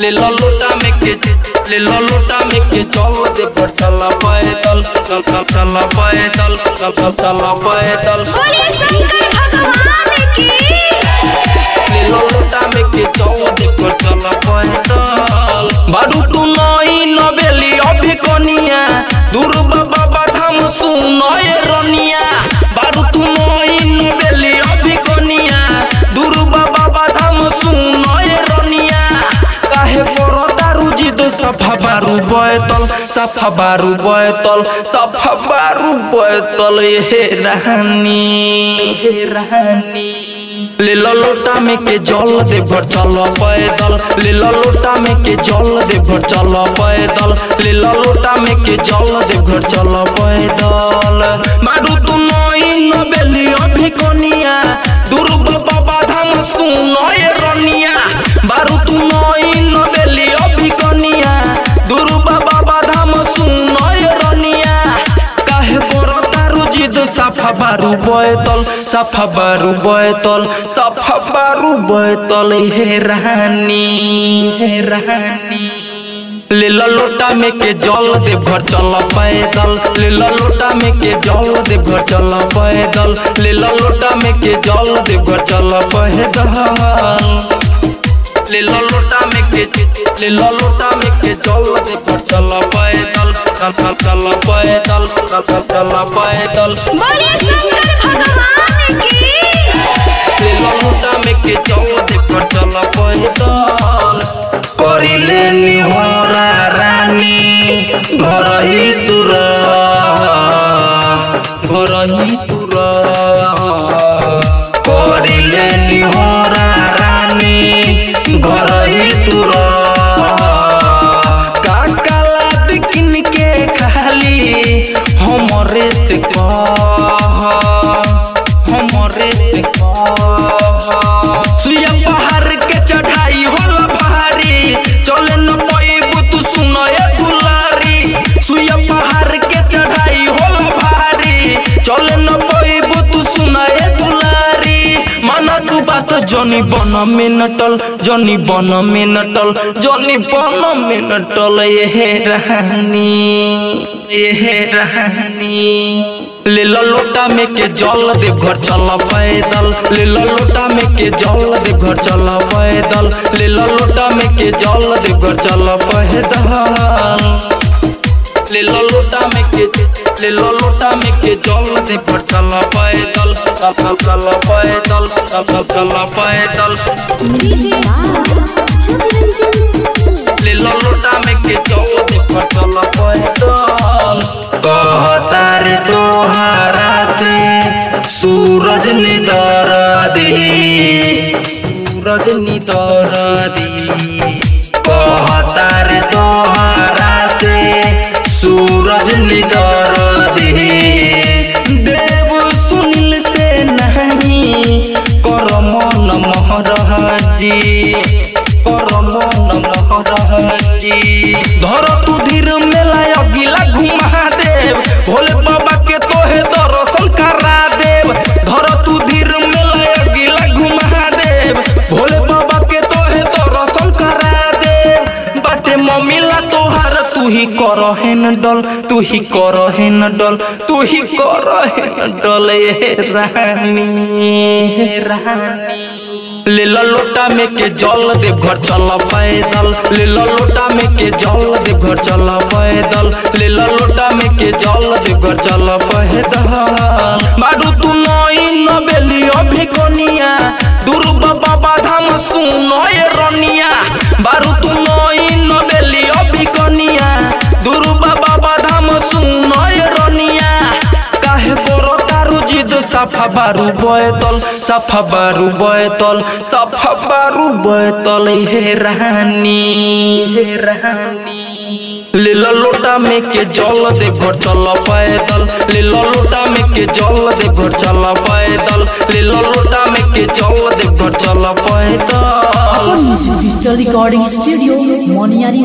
ले लो लोटा में के ले लो लोटा में के चल दे पर चला पैदल चल चल चला पैदल चल चल चला पैदल ले लो लोटा में के चल दे पर चला पैदल बाडू तू सफ़ा बारू बैतल सफ़ा बारू बैतल हे रानी रानी ले लोटा में के जल दे भर चल पैदल ले लो लोटा में के जल दे भर चल पैदल ले लो लोटा में के जल दे भर चल पैदल मारू तू नई नबेली अभी कनिया दूर साफा बारू बैतल साफा बारू बैतल साफा बारू बैतल हे रानी हे रानी ले लोटा में के जल दे भर चल पैदल ले लोटा में के जल दे भर चल पैदल ले लोटा में के जल दे भर चल पैदल ले लोटा में के ले लोटा में के जल दे भर चल चल पैदल चल चल चल पैदल ले लो लोटा में के दे भर चल पैदल करिले निहोरा चढ़ाई होला भारी चले न पैबू तू सुनए दुलारी सुया पहाड़ के चढ़ाई होला भारी चले न पैबू तू सुनए दुलारी माना बात जनी बन मिनटल जनी बन मिनटल जनी बन मिनटल ये रानी ये रानी ले लोटा में के जल दे घर चल पैदल। ले लोटा में के जल दे घर चल पैदल। ले लोटा में के जल दे घर चल पैदल। ले लोटा में के ले लोटा में के जल दे घर चल पैदल। चल चल पैदल, चल चल पैदल। ले लो सूरज निदर दी कहता रे तोहारा से सूरज निदर दे देव सुनिल से नहीं, कर मन महरह जी ही कर हेन डल तू ही करहेन डल तू ही कर हेन डल हे रानी। हे रानी ले लो लोटा में के जल दे घर चल पैदल ले लो लोटा में के जल दे घर चल पैदल ले लो लोटा में के जल दे घर चल पैदल। बाडू तू जिद साफा बारू बैतल साफा बारू बैतल साफा बारू बैतल हे रानी हे रानी ले लोटा में के जल दे घर चल पैदल ले लोटा में के जल दे घर चल पैदल ले लो लोटा के चल देवघर चल पैदल रिकॉर्डिंग स्टूडियो मोनियारी